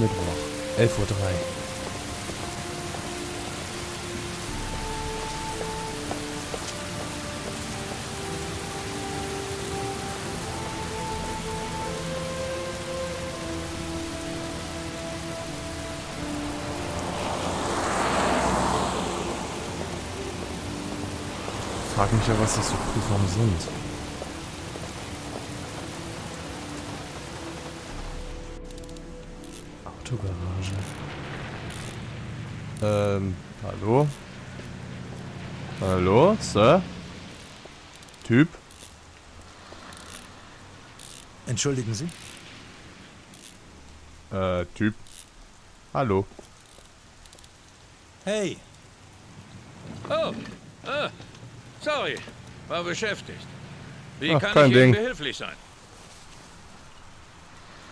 Mittwoch, 11.03 Uhr. Frag mich ja, was das für Prüfungen sind. Autogarage. Ähm, hallo? Hallo, Sir? Typ? Entschuldigen Sie? Äh, Typ? Hallo? Hey, Oh, ah, sorry, war beschäftigt. Wie Ach, kann kein ich Ihnen Ding. behilflich sein?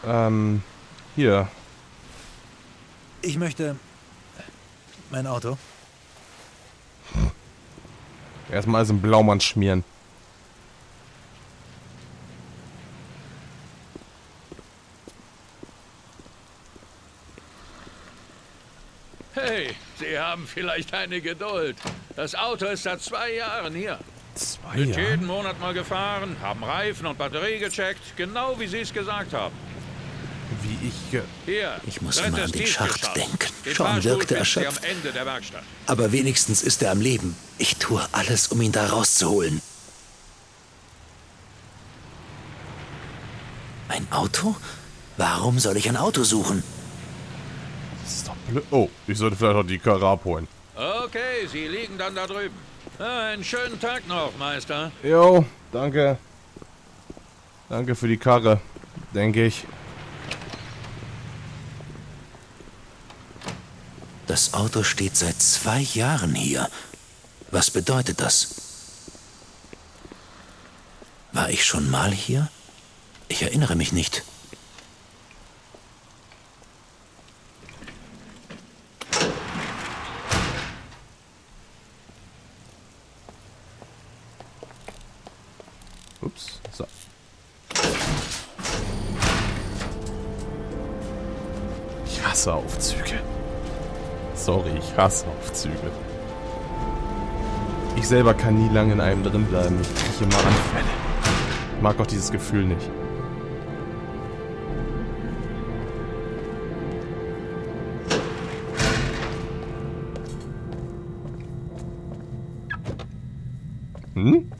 Ähm, hier. Ich möchte mein Auto. Erstmal alles in Blaumann schmieren. Hey, Sie haben vielleicht eine Geduld. Das Auto ist seit zwei Jahren hier. Zwei Sind Jahre? jeden Monat mal gefahren, haben Reifen und Batterie gecheckt, genau wie Sie es gesagt haben. Ich... Ge Hier, Ich muss immer an den Schacht denken. Den Schon Fahrstuhl wirkte er erschöpft. am Ende der Werkstatt. Aber wenigstens ist er am Leben. Ich tue alles, um ihn da rauszuholen. Ein Auto? Warum soll ich ein Auto suchen? das ist doch blöd. Oh, ich sollte vielleicht auch die Karre abholen. Okay, Sie liegen dann da drüben. Ah, einen schönen Tag noch, Meister. Jo, danke. Danke für die Karre, denke ich. Das Auto steht seit zwei Jahren hier. Was bedeutet das? War ich schon mal hier? Ich erinnere mich nicht. Ups, so. Ich hasse Aufzüge. Sorry, ich hasse Aufzüge. Ich selber kann nie lange in einem drin bleiben. Ich kriege immer Anfälle. Ich mag auch dieses Gefühl nicht. Hm?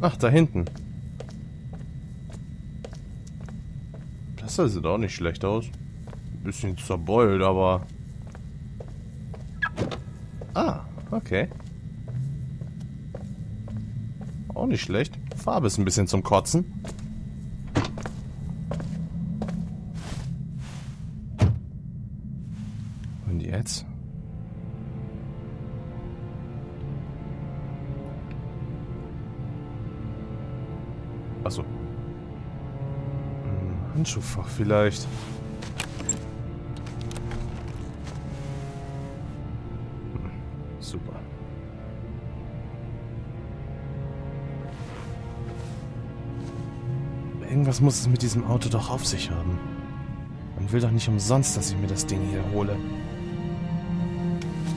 Ach, da hinten. Das da sieht auch nicht schlecht aus. Bisschen zerbeult, aber... Ah, okay. Auch nicht schlecht. Farbe ist ein bisschen zum Kotzen. Und jetzt? Achso. Hm, Handschuhfach vielleicht. Irgendwas muss es mit diesem Auto doch auf sich haben. Man will doch nicht umsonst, dass ich mir das Ding hier hole.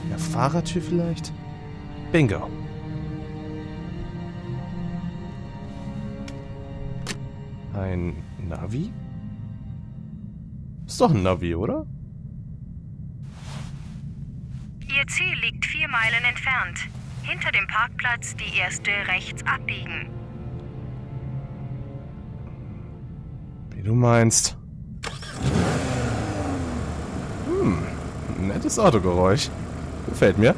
Der Fahrertür vielleicht? Bingo. Ein Navi? Ist doch ein Navi, oder? Ihr Ziel liegt vier Meilen entfernt. Hinter dem Parkplatz die erste rechts abbiegen. Du meinst. Hm, nettes Autogeräusch. Gefällt mir.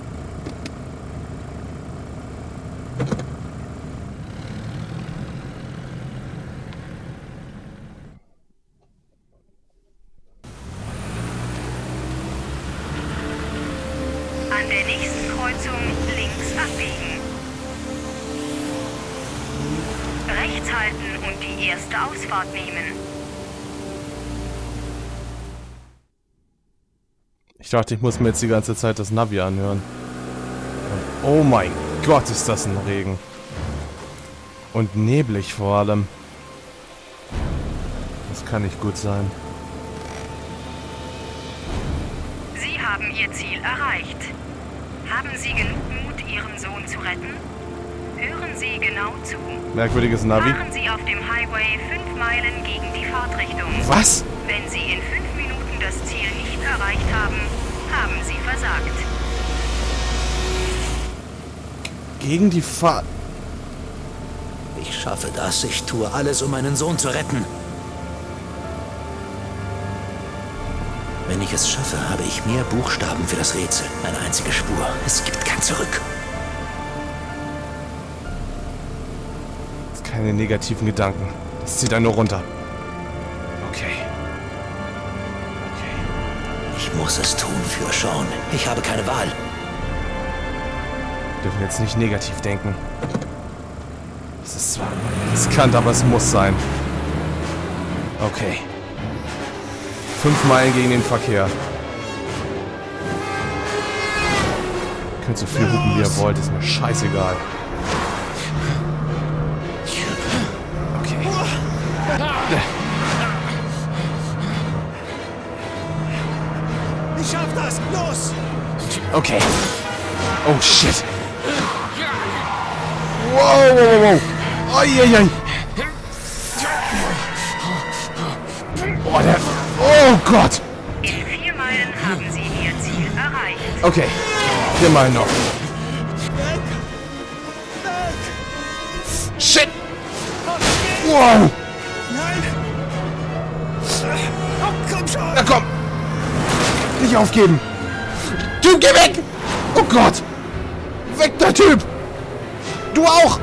Ich dachte, ich muss mir jetzt die ganze Zeit das Navi anhören. Und oh mein Gott, ist das ein Regen. Und neblig vor allem. Das kann nicht gut sein. Sie haben Ihr Ziel erreicht. Haben Sie genug Mut, Ihren Sohn zu retten? Hören Sie genau zu. Merkwürdiges Navi. Fahren Sie auf dem Highway fünf Meilen gegen die Fahrtrichtung. Was? Wenn Sie in fünf Minuten das Ziel nicht erreicht haben, haben Sie versagt. Gegen die Fahr... Ich schaffe das. Ich tue alles, um meinen Sohn zu retten. Wenn ich es schaffe, habe ich mehr Buchstaben für das Rätsel. Eine einzige Spur. Es gibt kein Zurück. Keine negativen Gedanken. Das zieht einen nur runter. Muss es tun für Sean. Ich habe keine Wahl. Wir dürfen jetzt nicht negativ denken. Es ist zwar riskant, aber es muss sein. Okay. Fünf Meilen gegen den Verkehr. Ihr könnt so viel hupen, wie ihr wollt, ist mir scheißegal. Los! Okay. Oh shit. Wow, wow, wow, wow. Eieiei. Oh, der. Oh Gott. In vier Meilen haben Sie Ihr Ziel erreicht. Okay. Vier Meilen noch. Shit. Wow. Nein! Oh, komm schon! Na komm. Nicht aufgeben. Du, geh weg. Oh Gott. Weg, der Typ. Du auch.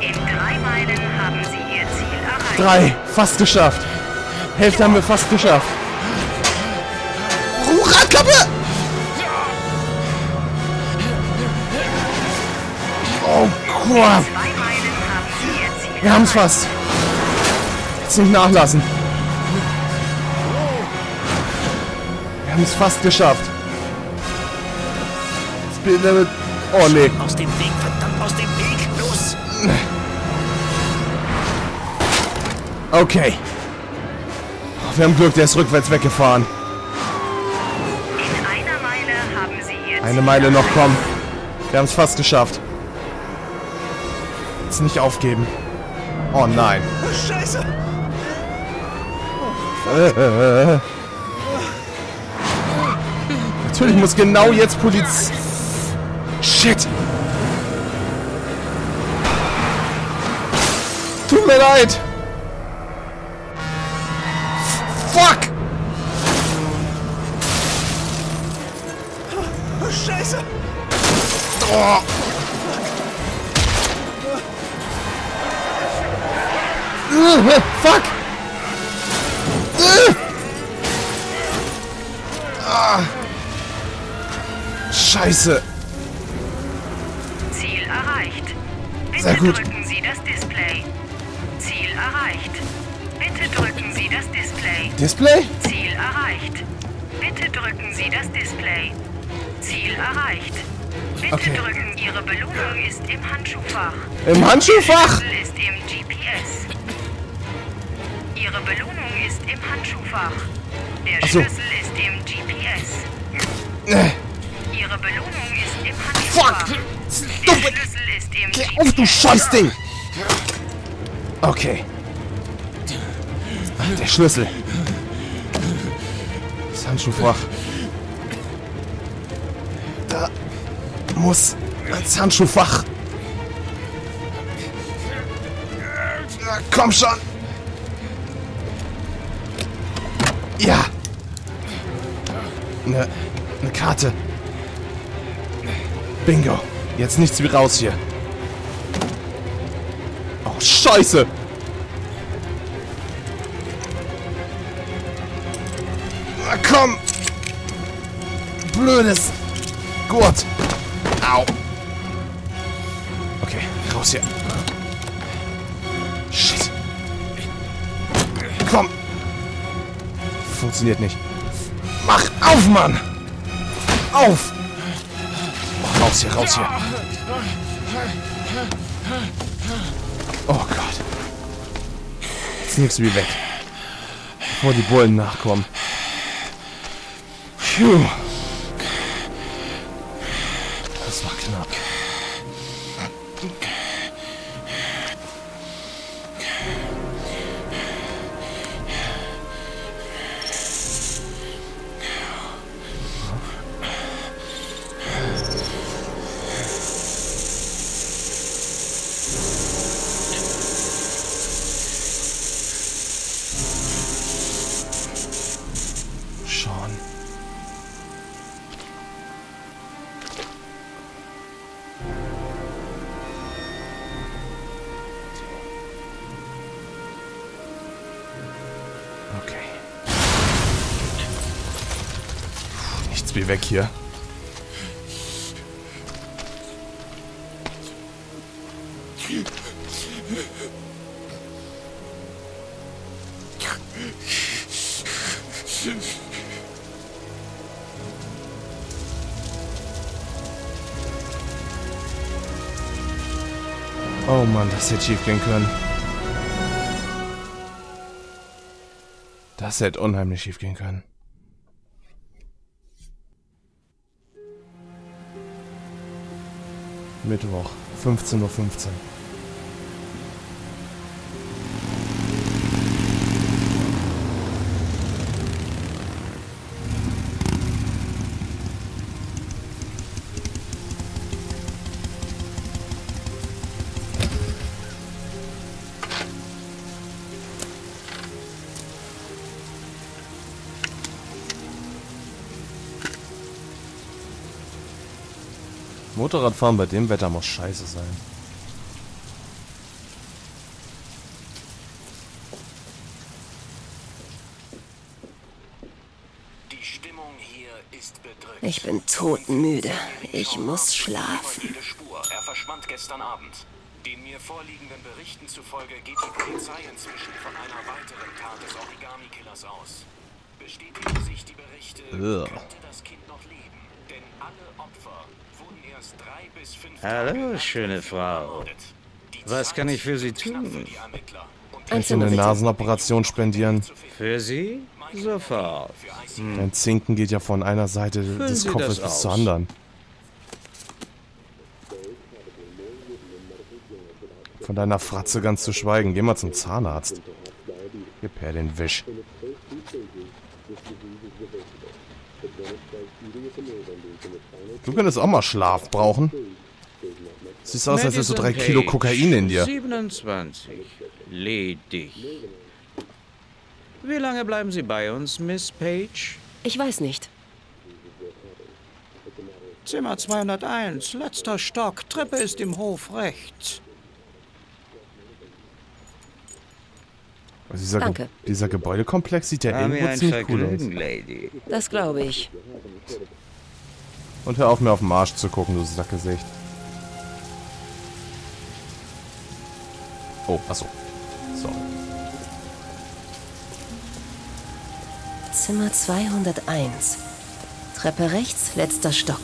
In drei Meilen haben Sie Ihr Ziel erreicht. Drei. Fast geschafft. Hälfte haben wir fast geschafft. Oh, Radkappe! Oh, Gott. Wir haben es fast. Jetzt nicht nachlassen. Wir haben es fast geschafft. Speed Limit. Oh, nee. Aus dem Weg, verdammt, aus dem Weg. Los! Okay. Wir haben Glück, der ist rückwärts weggefahren. In einer Meile haben Sie Ihr Ziel Eine Meile noch, komm. Wir haben es fast geschafft. Jetzt nicht aufgeben. Oh nein. Scheiße! Äh. Natürlich muss genau jetzt Poliz... Shit. Tut mir leid. Ziel erreicht. Bitte Sehr gut. drücken Sie das Display. Ziel erreicht. Bitte drücken Sie das Display. Display? Ziel erreicht. Bitte drücken Sie das Display. Ziel erreicht. Bitte Okay. drücken Ihre Belohnung ist im Handschuhfach. Im Handschuhfach? Schlüssel ist im GPS. Ihre Belohnung ist im Handschuhfach. Der so. Schlüssel ist im GPS. Äh, Ihre Belohnung ist im Handschuhfach. Fuck. Ist im Geh auf, du Scheißding. Okay. Der Schlüssel. Das Handschuhfach. Da muss als Handschuhfach. Na, komm schon. Ja. Eine ne Karte. Bingo. Jetzt nichts wie raus hier. Oh, scheiße. Na komm. Blödes Gurt. Au. Okay, raus hier. Shit. Komm. Funktioniert nicht. Mach auf, Mann. Auf. Raus hier, raus hier. Jetzt nichts wie weg. Bevor die Bullen nachkommen. Phew. Weg hier. Oh Mann, das hätte schief gehen können. Das hätte unheimlich schief gehen können. Mittwoch, 15.15 Uhr. Motorradfahren bei dem Wetter muss scheiße sein. Die Stimmung hier ist bedrückt. Ich bin todmüde. Ich muss schlafen. Er verschwand gestern Abend. Den mir vorliegenden Berichten zufolge geht die Polizei inzwischen von einer weiteren Tat des Origami-Killers aus. Bestätigen sich die Berichte, könnte das Kind noch leben. Denn alle Opfer wurden erst drei bis fünf Hallo, schöne Frau. Was kann ich für Sie tun? Kann ich eine Nasenoperation spendieren? Für Sie? Sofort. Dein Zinken geht ja von einer Seite des Sie Kopfes bis aus. zur anderen. Von deiner Fratze ganz zu schweigen. Geh mal zum Zahnarzt. Gib her den Wisch. Du könntest auch mal Schlaf brauchen. Siehst aus, als hättest du drei Kilo Kokain in dir. 27. Ledig. Wie lange bleiben Sie bei uns, Miss Page? Ich weiß nicht. Zimmer 201, letzter Stock. Treppe ist im Hof rechts. Also dieser, Ge Danke. dieser Gebäudekomplex sieht ja War irgendwo ziemlich cool aus. Lady. Das glaube ich. Und hör auf, mir auf den Marsch zu gucken, du Sackgesicht. Oh, achso. Sorry. Zimmer 201. Treppe rechts, letzter Stock.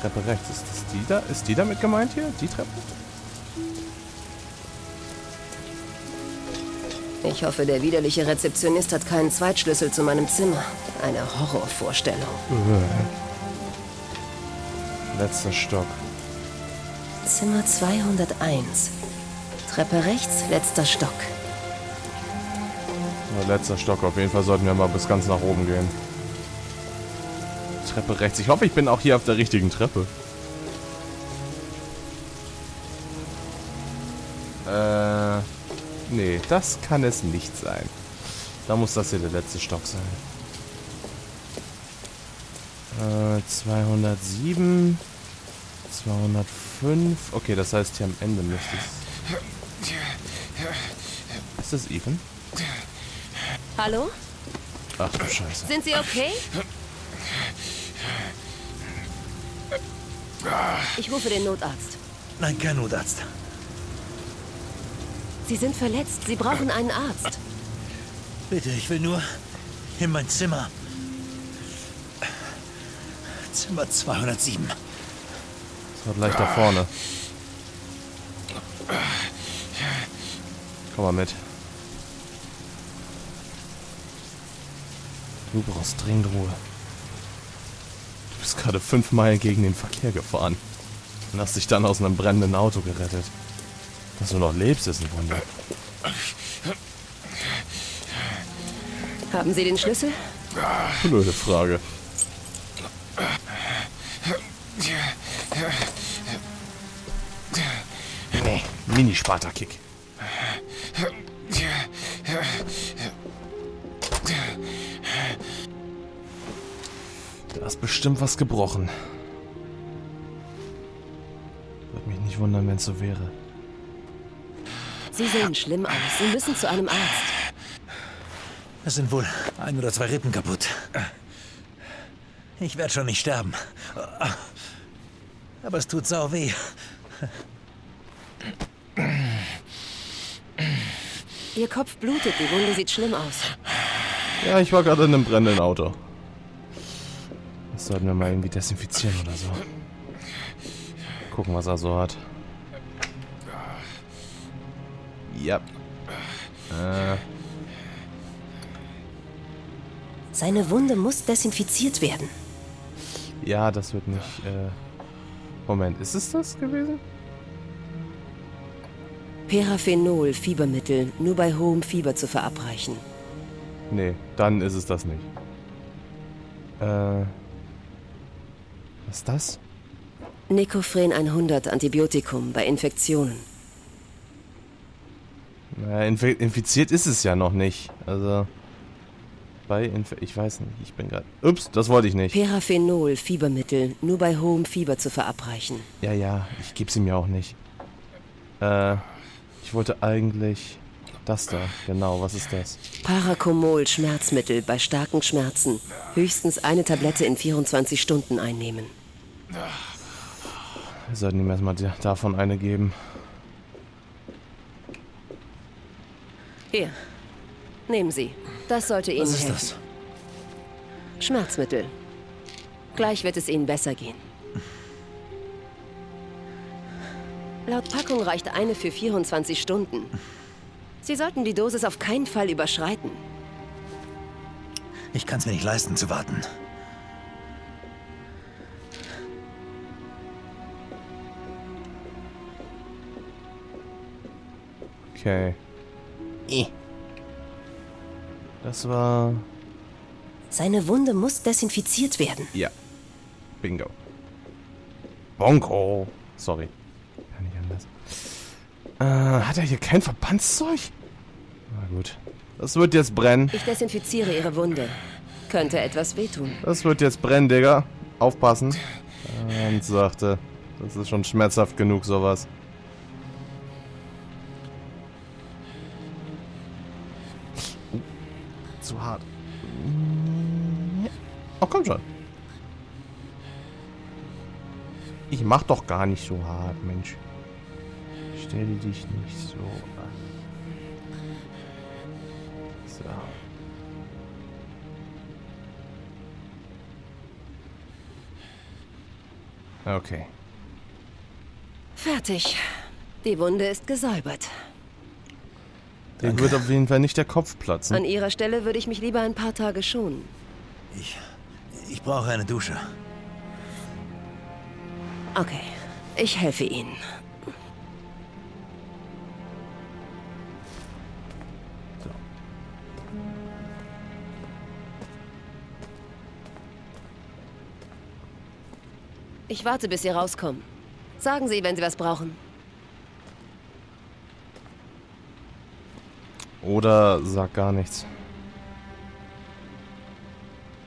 Treppe rechts. Ist das die da? Ist die damit gemeint hier? Die Treppe? Ich hoffe, der widerliche Rezeptionist hat keinen Zweitschlüssel zu meinem Zimmer. Eine Horrorvorstellung. Letzter Stock. Zimmer 201. Treppe rechts, letzter Stock. Letzter Stock. Auf jeden Fall sollten wir mal bis ganz nach oben gehen. Treppe rechts. Ich hoffe, ich bin auch hier auf der richtigen Treppe. Das kann es nicht sein. Da muss das hier der letzte Stock sein. Äh, 207. 205. Okay, das heißt hier am Ende müsste es. Ist das even? Hallo? Ach du Scheiße. Sind Sie okay? Ich rufe den Notarzt. Nein, kein Notarzt. Sie sind verletzt. Sie brauchen einen Arzt. Bitte, ich will nur in mein Zimmer. Zimmer 207. Das war gleich da vorne. Komm mal mit. Du brauchst dringend Ruhe. Du bist gerade fünf Meilen gegen den Verkehr gefahren und hast dich dann aus einem brennenden Auto gerettet. Dass du noch lebst, ist ein Wunder. Haben Sie den Schlüssel? Blöde Frage. Nee, Mini-Sparta-Kick. Da ist bestimmt was gebrochen. Würde mich nicht wundern, wenn es so wäre. Sie sehen schlimm aus. Sie müssen zu einem Arzt. Es sind wohl ein oder zwei Rippen kaputt. Ich werde schon nicht sterben. Aber es tut sau weh. Ihr Kopf blutet. Die Wunde sieht schlimm aus. Ja, ich war gerade in einem brennenden Auto. Das sollten wir mal irgendwie desinfizieren oder so. Gucken, was er so hat. Ja. Äh, Seine Wunde muss desinfiziert werden. ja, das wird nicht. Äh Moment, ist es das gewesen? Peraphenol, Fiebermittel, nur bei hohem Fieber zu verabreichen. Nee, dann ist es das nicht. Äh. Was ist das? Necophren 100 Antibiotikum bei Infektionen. Na, inf infiziert ist es ja noch nicht. Also. Bei Inf Ich weiß nicht, ich bin gerade. Ups, das wollte ich nicht. Peraphenol, Fiebermittel, nur bei hohem Fieber zu verabreichen. Ja, ja, ich gebe sie mir auch nicht. Äh. Ich wollte eigentlich. Das da, genau, was ist das? Paracomol, Schmerzmittel bei starken Schmerzen. Höchstens eine Tablette in 24 Stunden einnehmen. Wir sollten ihm erstmal davon eine geben. Hier. Nehmen Sie. Das sollte Ihnen Was ist helfen. das? Schmerzmittel. Gleich wird es Ihnen besser gehen. Laut Packung reicht eine für 24 Stunden. Sie sollten die Dosis auf keinen Fall überschreiten. Ich kann es mir nicht leisten zu warten. Okay. Das war. Seine Wunde muss desinfiziert werden. Ja. Bingo. Bonko. Sorry. Kann nicht anders. Äh, hat er hier kein Verbandszeug? Na gut. Das wird jetzt brennen. Ich desinfiziere Ihre Wunde. Könnte etwas wehtun. Das wird jetzt brennen, Digga. Aufpassen. Und sagte, das ist schon schmerzhaft genug, sowas. Mach doch gar nicht so hart, Mensch. Stell dich nicht so an. So. Okay. Fertig. Die Wunde ist gesäubert. Dem wird auf jeden Fall nicht der Kopf platzen. An Ihrer Stelle würde ich mich lieber ein paar Tage schonen. Ich. Ich brauche eine Dusche. Okay, ich helfe Ihnen. Ich warte, bis Sie rauskommen. Sagen Sie, wenn Sie was brauchen. Oder sag gar nichts.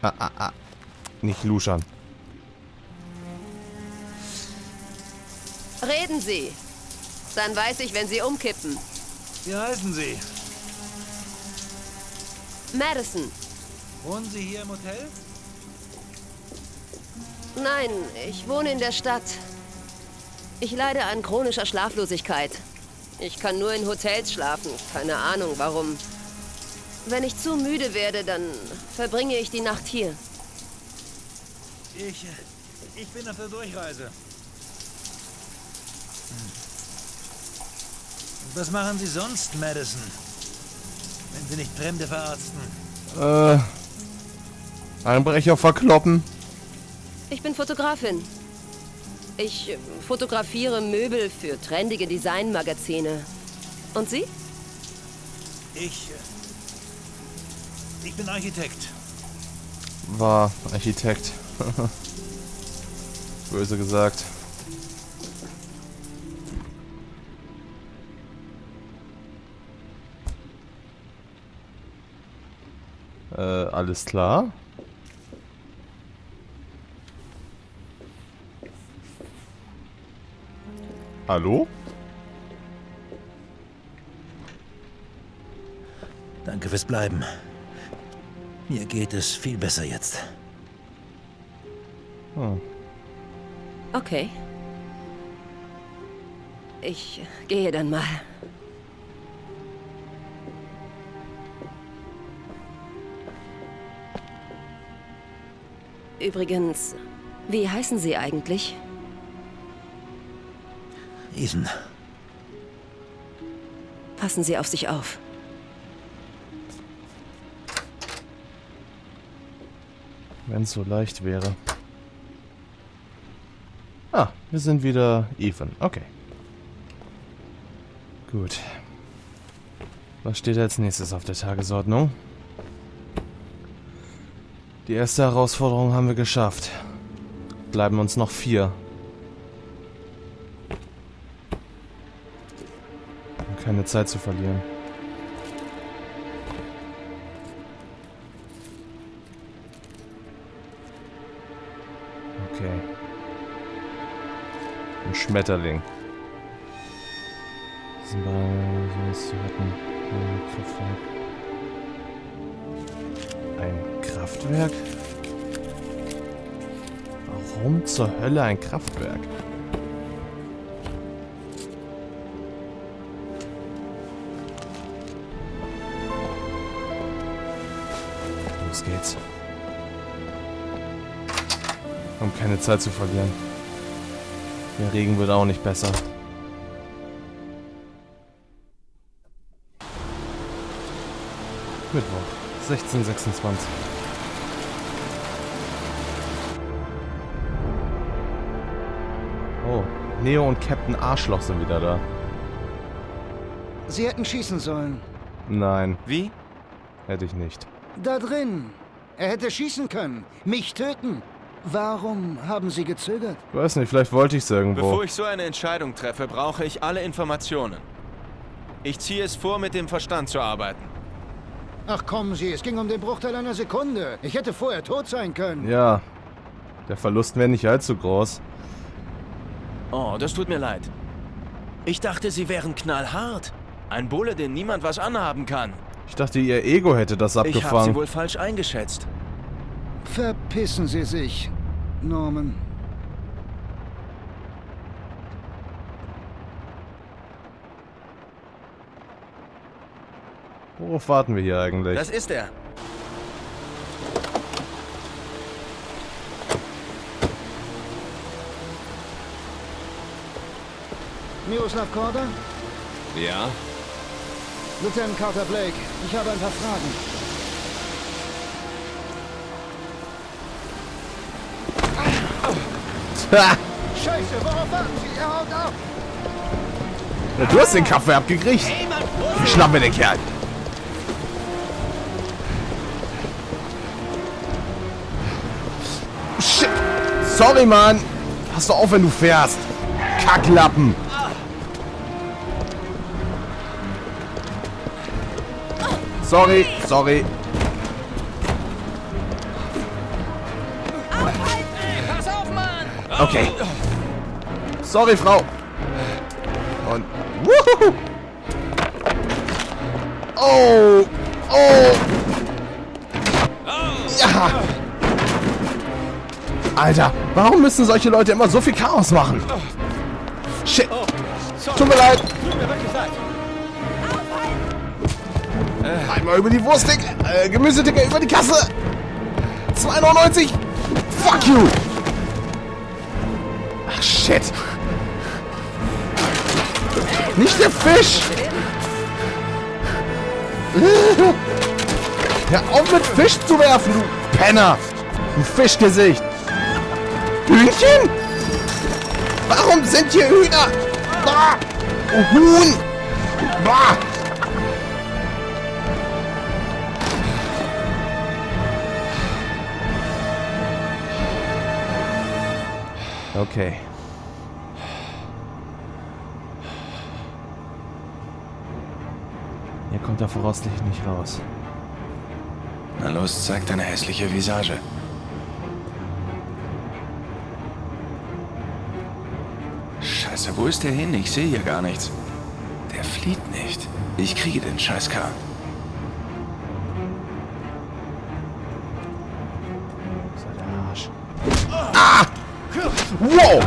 Ah, ah, ah. Nicht luschern. Reden Sie. Dann weiß ich, wenn Sie umkippen. Wie heißen Sie? Madison. Wohnen Sie hier im Hotel? Nein, ich wohne in der Stadt. Ich leide an chronischer Schlaflosigkeit. Ich kann nur in Hotels schlafen. Keine Ahnung warum. Wenn ich zu müde werde, dann verbringe ich die Nacht hier. Ich. Ich bin auf der Durchreise. Hm. Und Was machen Sie sonst, Madison? Wenn Sie nicht Fremde verarzten? Äh. Einbrecher verkloppen. Ich bin Fotografin. Ich fotografiere Möbel für trendige Designmagazine. Und Sie? Ich. äh, Ich bin Architekt. War Architekt. Böse gesagt. Äh, alles klar. Hallo? Danke fürs Bleiben. Mir geht es viel besser jetzt. Okay. Ich gehe dann mal. Übrigens, wie heißen Sie eigentlich? Ethan, Passen Sie auf sich auf. Wenn es so leicht wäre. Ah, wir sind wieder even. Okay. Gut. Was steht als nächstes auf der Tagesordnung? Die erste Herausforderung haben wir geschafft. Bleiben uns noch vier. Um keine Zeit zu verlieren. Okay. Ein Schmetterling. Sind bei so ist zu retten. Ein Kraftwerk. Warum zur Hölle ein Kraftwerk? Los geht's. Um keine Zeit zu verlieren. Der Regen wird auch nicht besser. Mittwoch, 1626. Neo und Captain Arschloch sind wieder da. Sie hätten schießen sollen. Nein, Wie? hätte ich nicht. Da drin. Er hätte schießen können. Mich töten. Warum haben Sie gezögert? Weiß nicht, vielleicht wollte ich es irgendwo. Bevor ich so eine Entscheidung treffe, brauche ich alle Informationen. Ich ziehe es vor, mit dem Verstand zu arbeiten. Ach kommen Sie, es ging um den Bruchteil einer Sekunde. Ich hätte vorher tot sein können. Ja, der Verlust wäre nicht allzu groß. Oh, das tut mir leid. Ich dachte, Sie wären knallhart. Ein Bulle, den niemand was anhaben kann. Ich dachte, ihr Ego hätte das Ich habe Sie abgefangen. wohl falsch eingeschätzt. Verpissen Sie sich, Norman. Worauf warten wir hier eigentlich? Das ist er. Miroslav Korda? Ja? Lieutenant Carter Blake, ich habe ein paar Fragen. Ha! Scheiße, worauf warten Sie? Er haut ab! Ja, du hast den Kaffee abgekriegt. Schnapp mir den Kerl. Shit. Sorry, Mann. Pass doch auf, wenn du fährst. Kacklappen. Sorry, sorry. Okay. Sorry, Frau. Und. Wuhu. Oh. Oh. Ja. Alter, warum müssen solche Leute immer so viel Chaos machen? Shit. Tut mir leid. Einmal über die Wurstdecke, äh, Gemüsedecke über die Kasse. 2,99. Fuck you. Ach, shit. Nicht der Fisch. Hör auf mit Fisch zu werfen, du Penner! Du Fischgesicht! Hühnchen? Warum sind hier Hühner? Bah! Huhn! Bah! Okay. Hier kommt er voraussichtlich nicht raus. Na los, zeig deine hässliche Visage. Scheiße, wo ist der hin? Ich sehe hier gar nichts. Der flieht nicht. Ich kriege den Scheißkar. Du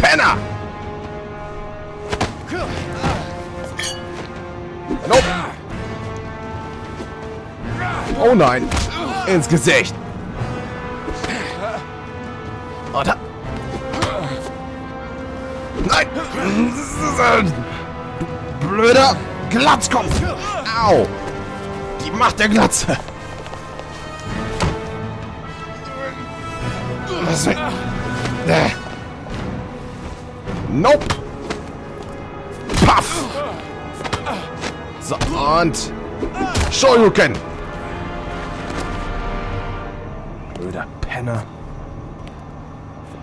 Penner! Nope. Oh nein! Ins Gesicht! Oder? Nein! Blöder Glatzkopf! Au! Die Macht der Glatze! Was. Äh. Nope! Paff! So, und... Shoryuken! Blöder Penner.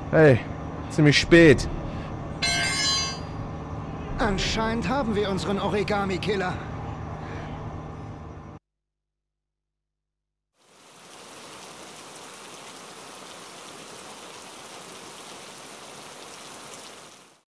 Hey, ziemlich spät. Anscheinend haben wir unseren Origami-Killer.